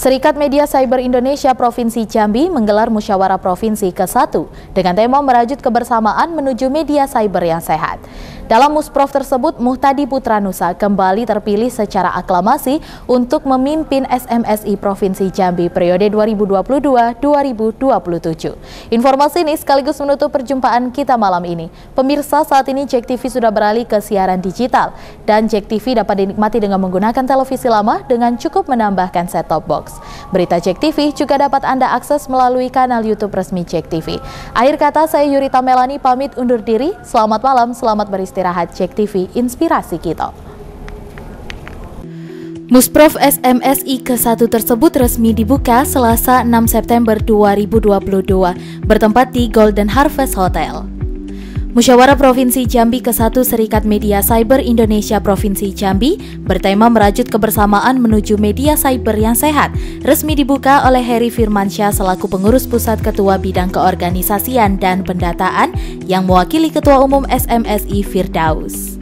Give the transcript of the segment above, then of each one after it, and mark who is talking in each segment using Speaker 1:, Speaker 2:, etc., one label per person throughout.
Speaker 1: Serikat Media Cyber Indonesia Provinsi Jambi menggelar musyawarah provinsi ke-1 dengan tema merajut kebersamaan menuju media cyber yang sehat. Dalam musprov tersebut, Muhtadi Putra Nusa kembali terpilih secara aklamasi untuk memimpin SMSI Provinsi Jambi periode 2022-2027. Informasi ini sekaligus menutup perjumpaan kita malam ini. Pemirsa, saat ini Jack TV sudah beralih ke siaran digital dan Jack TV dapat dinikmati dengan menggunakan televisi lama dengan cukup menambahkan set-top box. Berita Jack TV juga dapat Anda akses melalui kanal YouTube resmi Jack TV. Akhir kata, saya Yurita Melani pamit undur diri. Selamat malam, selamat beristirahat istirahat Cek TV Inspirasi kita. Musprof SMSI ke-1 tersebut resmi dibuka Selasa 6 September 2022 bertempat di Golden Harvest Hotel. Musyawarah Provinsi Jambi ke-1 Serikat Media Cyber Indonesia Provinsi Jambi bertema merajut kebersamaan menuju media cyber yang sehat resmi dibuka oleh Heri Firmansyah selaku pengurus pusat ketua bidang keorganisasian dan pendataan yang mewakili Ketua Umum SMSI Firdaus.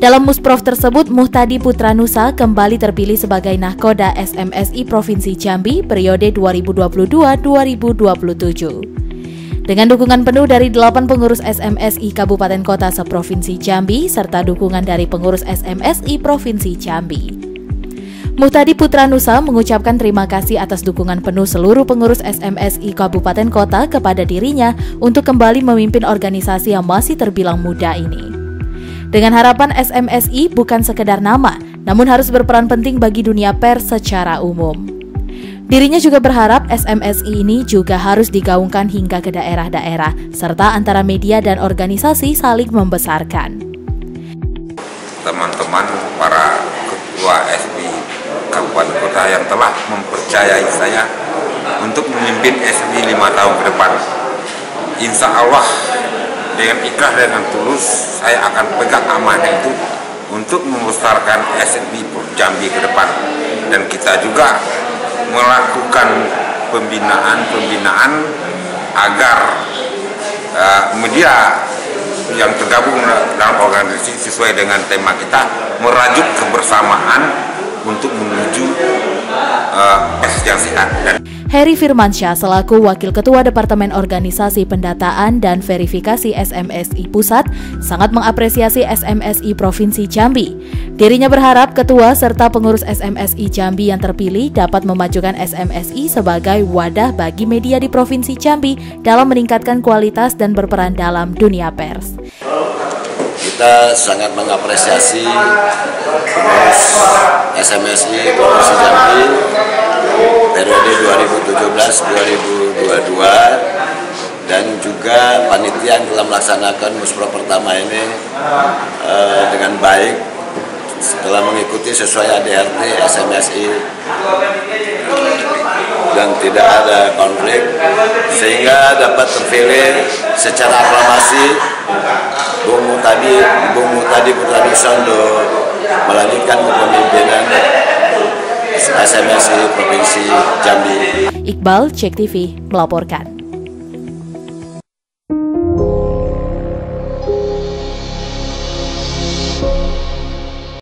Speaker 1: Dalam musprov tersebut, Muhtadi Putra Nusa kembali terpilih sebagai nahkoda SMSI Provinsi Jambi periode 2022-2027. Dengan dukungan penuh dari delapan pengurus SMSI Kabupaten Kota seprovinsi Jambi serta dukungan dari pengurus SMSI Provinsi Jambi. Muhtadi Putra Nusa mengucapkan terima kasih atas dukungan penuh seluruh pengurus SMSI Kabupaten Kota kepada dirinya untuk kembali memimpin organisasi yang masih terbilang muda ini. Dengan harapan SMSI bukan sekedar nama, namun harus berperan penting bagi dunia pers secara umum. Dirinya juga berharap SMSI ini juga harus digaungkan hingga ke daerah-daerah, serta antara media dan organisasi saling membesarkan.
Speaker 2: Teman-teman para ketua SB Kabupaten Kota yang telah mempercayai saya untuk memimpin SB lima tahun ke depan. Insya Allah dengan ikhlas dan tulus saya akan pegang amanah itu untuk membesarkan SB Jambi ke depan dan kita juga melakukan pembinaan-pembinaan agar uh, media yang tergabung dalam organisasi sesuai dengan tema kita merajut kebersamaan untuk menuju uh, yang sehat.
Speaker 1: Heri Firmansyah selaku Wakil Ketua Departemen Organisasi Pendataan dan Verifikasi SMSI Pusat sangat mengapresiasi SMSI Provinsi Jambi. Dirinya berharap ketua serta pengurus SMSI Jambi yang terpilih dapat memajukan SMSI sebagai wadah bagi media di Provinsi Jambi dalam meningkatkan kualitas dan berperan dalam dunia pers.
Speaker 3: Kita sangat mengapresiasi SMSI Provinsi Jambi 2017-2022 dan juga panitia yang telah melaksanakan muspro pertama ini uh, dengan baik setelah mengikuti sesuai ADRT SMSI dan tidak ada konflik sehingga dapat terpilih secara aklamasi Bung Mutadi Bung Mutadi Putra Sondo melanjutkan kepemimpinan SMSI Provinsi Jambi.
Speaker 1: Iqbal, Cek TV, melaporkan.